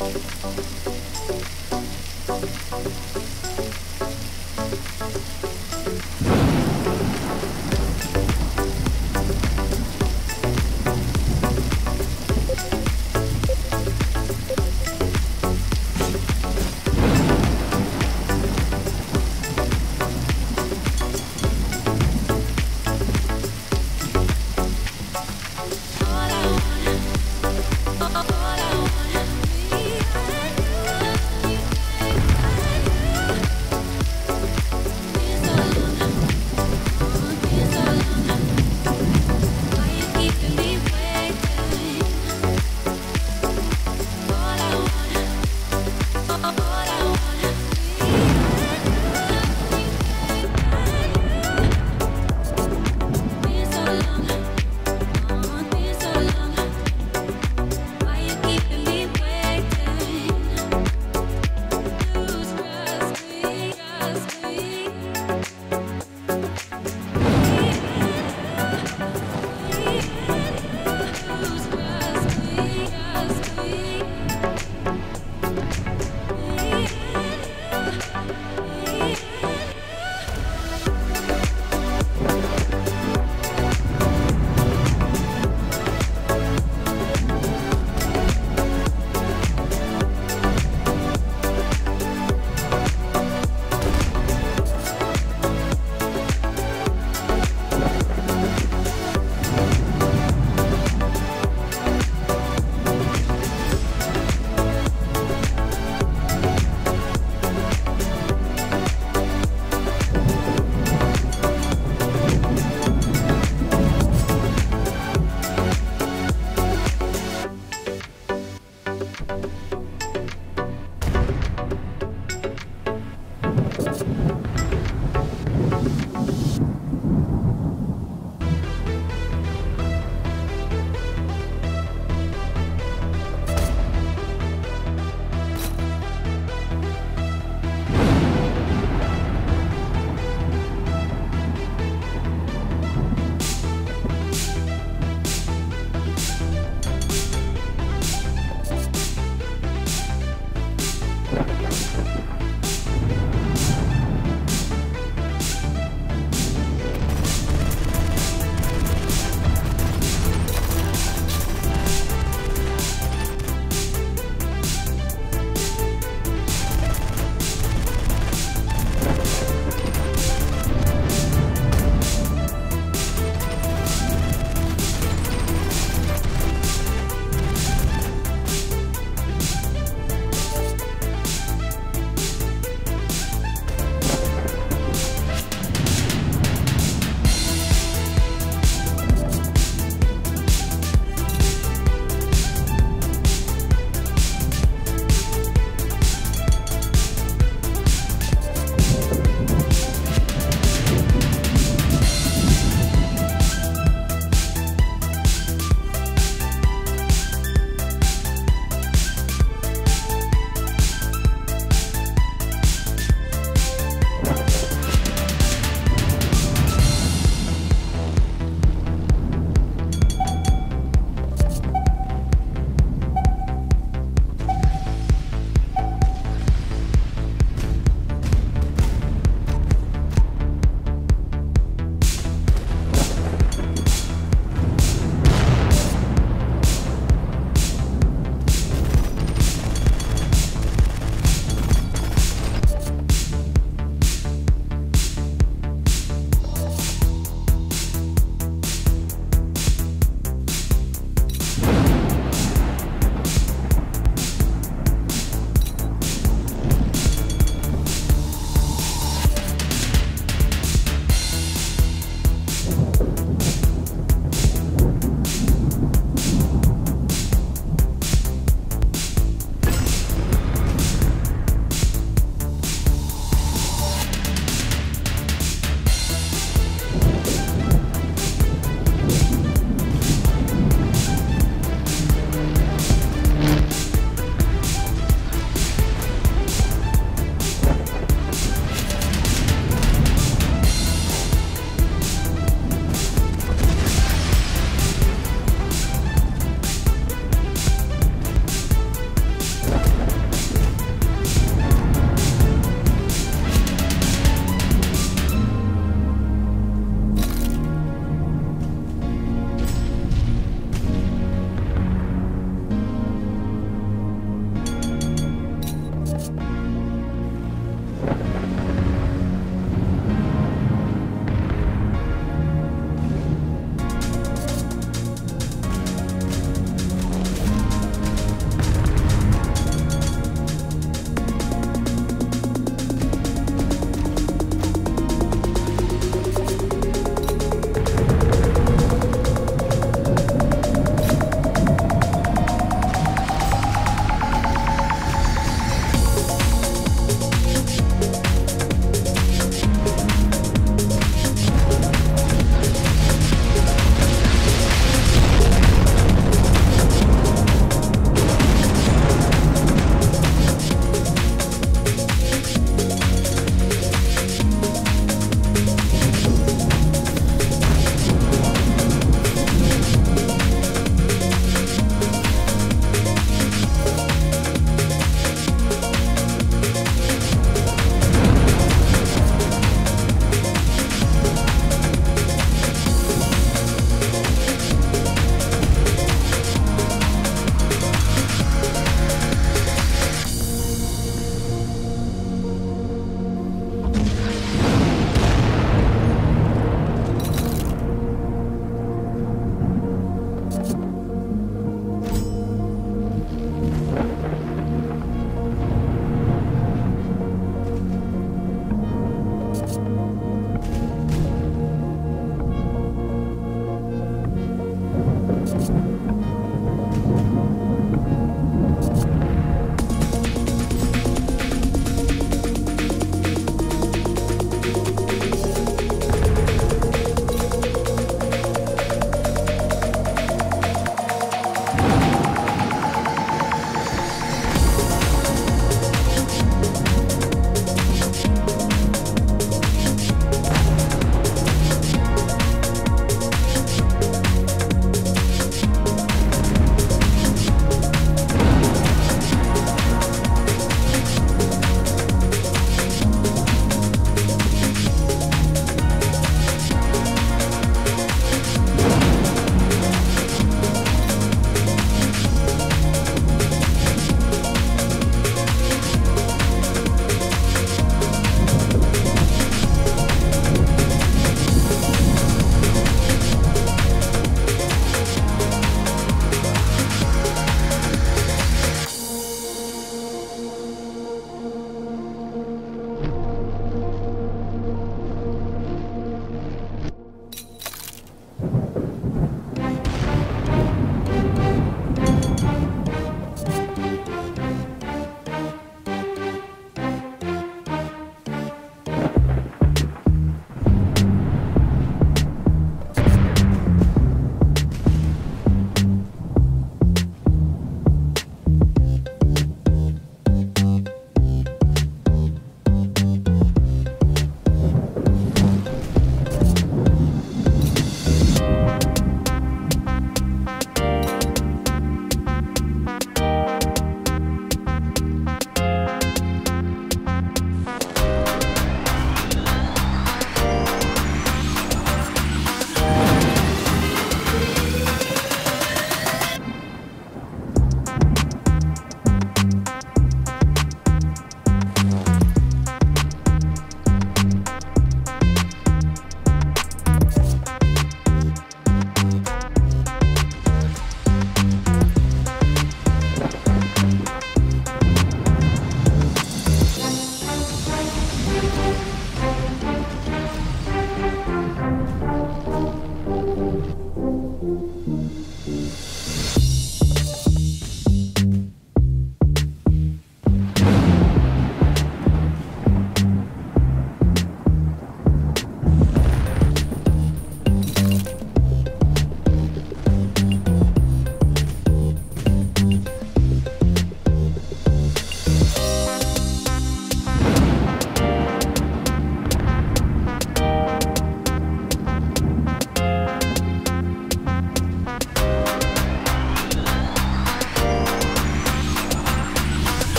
Música